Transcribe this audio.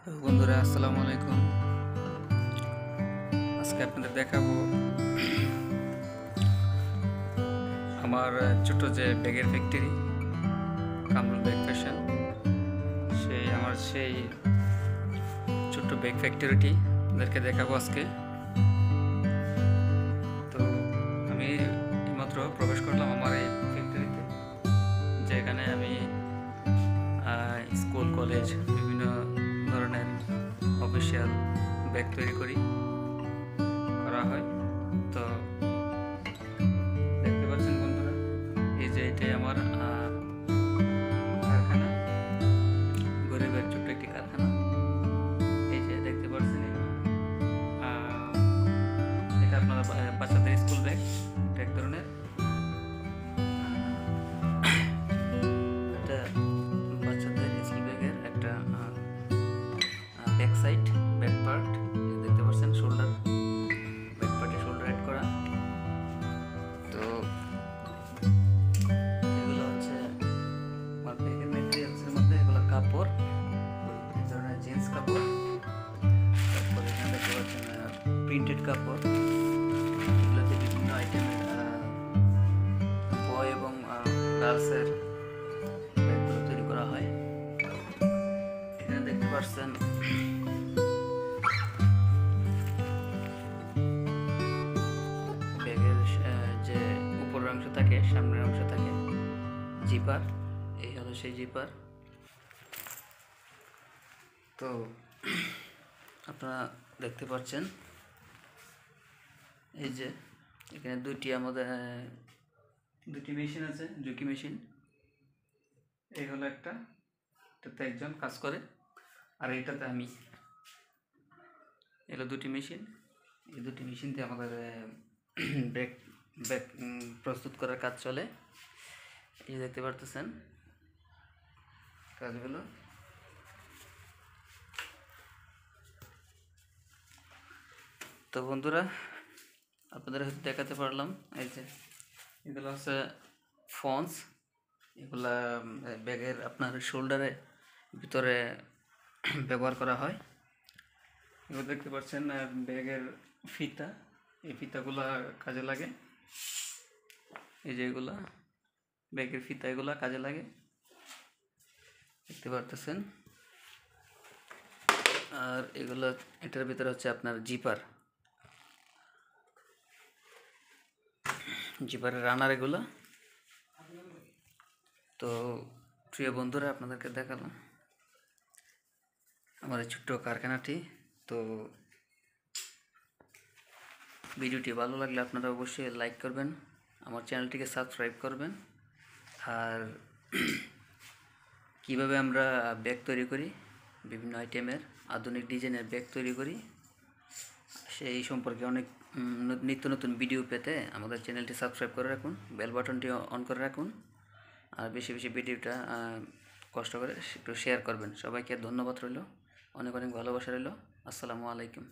বন্ধুরা, আসসালামু আলাইকুম। আজকে আপনাদের দেখাবো আমার ছোট যে ব্যাগের ফ্যাক্টরি কামরুল ব্যাগ ফ্যাশন সেই, আমার সেই ছোট্ট ব্যাগ ফ্যাক্টরিটি আপনাদেরকে দেখাবো আজকে। তো আমি এইমাত্র প্রবেশ করলাম আমার এই ফ্যাক্টরিতে যেখানে আমি স্কুল, কলেজ, বিভিন্ন অফিসিয়াল ব্যাগ তৈরি করি করা হয়। তো দেখতে পাচ্ছেন বন্ধুরা এই যে এটাই আমার ব্যাক সাইড ব্যাক পার্ট দেখতে পাচ্ছেন শোল্ডার ব্যাক পার্টে শোল্ডার অ্যাড করা। তো এগুলো হচ্ছে আমার ব্যাগের ম্যাটেরিয়ালসের মধ্যে, এগুলো কাপড়, এই ধরনের জিন্স কাপড়। তারপর এখানে দেখতে পাচ্ছেন প্রিন্টেড কাপড়। এগুলোতে বিভিন্ন আইটেমের বয় এবং গার্লসের ব্যাগগুলো তৈরি করা হয়। এখানে দেখতে পাচ্ছেন জিপার, এই হলো সেই জিপার। তো, আপনারা দেখতে পাচ্ছেন, এই যে এখানে দুটি আমাদের দুটি মেশিন আছে জুকি মেশিন। এই হলো একটা, এটাতে একজন কাজ করে, আর এটাতে আমি। এগুলো দুটি মেশিন। এই দুটি মেশিন দিয়ে আমাদের ব্যাগ ব্যাগ প্রস্তুত করার কাজ চলে। এই দেখতে পারতেছেন? কাজগুলো? তো বন্ধুরা, আপনাদের হয়তো দেখাতে পারলাম, এই যে এগুলো হচ্ছে ফন্স, এগুলা ব্যাগের আপনার শোল্ডারে ভিতরে ব্যবহার করা হয়। এগুলো দেখতে পাচ্ছেন ব্যাগের ফিতা, এই ফিতাগুলো কাজে লাগে। এই যে এগুলা। ব্যাগের ফিতা এগুলো কাজে লাগে। দেখতে পারতেছেন? আর এগুলো, এটার ভিতরে হচ্ছে আপনার জিপার। জিপারের রানার এগুলো। তো প্রিয় বন্ধুরা, আপনাদেরকে দেখালাম। এই ছোট্ট কারখানাটি। তো ভিডিওটি ভালো লাগলে আপনারা অবশ্যই লাইক করবেন, আমার চ্যানেলটিকে সাবস্ক্রাইব করবেন। আর কীভাবে আমরা ব্যাগ তৈরি করি? বিভিন্ন আইটেমের আধুনিক ডিজাইনের ব্যাগ তৈরি করি। সেই সম্পর্কে অনেক নিত্য নতুন ভিডিও পেতে আমাদের চ্যানেলটি সাবস্ক্রাইব করে রাখুন বেল বাটনটি অন করে রাখুন, আর বেশি বেশি ভিডিওটা কষ্ট করে একটু শেয়ার করবেন। সবাইকে ধন্যবাদ রইল, অনেক অনেক ভালোবাসা রইল। আসসালামু আলাইকুম।